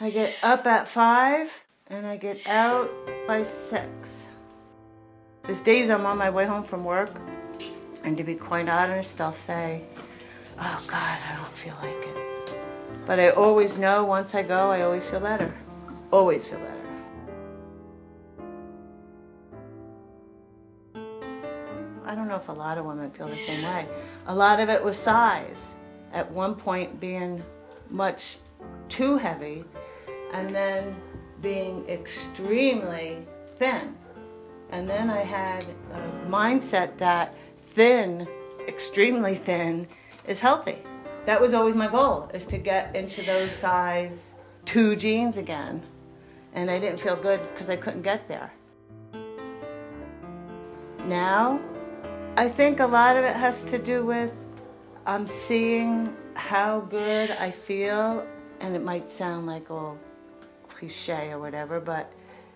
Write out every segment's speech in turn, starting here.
I get up at 5 and I get out by 6. There's days I'm on my way home from work, and to be quite honest, I'll say, Oh God, I don't feel like it. But I always know once I go, I always feel better. Always feel better. I don't know if a lot of women feel the same way. A lot of it was size. At one point, being much too heavy, and then being extremely thin. And then I had a mindset that thin, extremely thin, is healthy. That was always my goal, is to get into those size two jeans again. And I didn't feel good because I couldn't get there. Now, I think a lot of it has to do with I'm seeing how good I feel, and it might sound like all cliche or whatever, but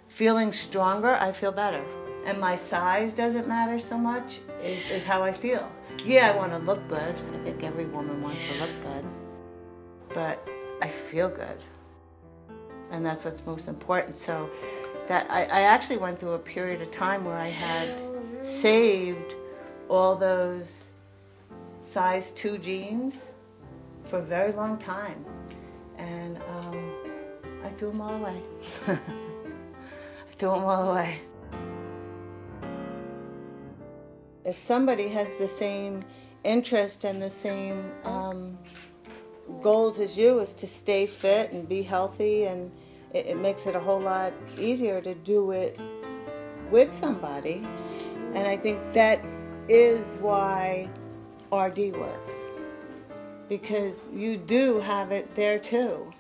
feeling stronger, I feel better. And my size doesn't matter so much, is, is how I feel. Yeah, I want to look good. I think every woman wants to look good. But I feel good. And that's what's most important. So that I, I actually went through a period of time where I had saved all those size two jeans for a very long time. Threw them all away. I threw them all away. If somebody has the same interest and the same um, goals as you, is to stay fit and be healthy, and it, it makes it a whole lot easier to do it with somebody. And I think that is why RD works. Because you do have it there too.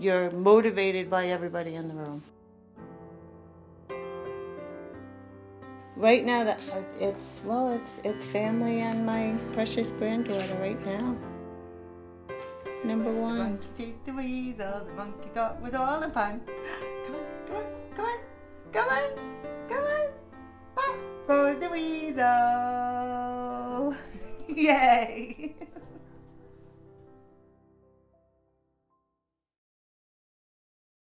You're motivated by everybody in the room. Right now, that it's well, it's it's family and my precious granddaughter right now. Number one. Chase the weasel, the monkey thought was all in fun. Come on, come on, come on, come on, come on. Pop goes the weasel. Yay!